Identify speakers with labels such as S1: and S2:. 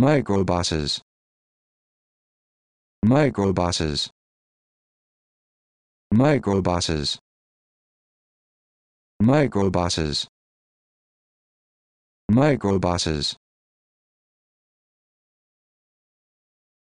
S1: microbosses microbosses microbosses microbosses microbosses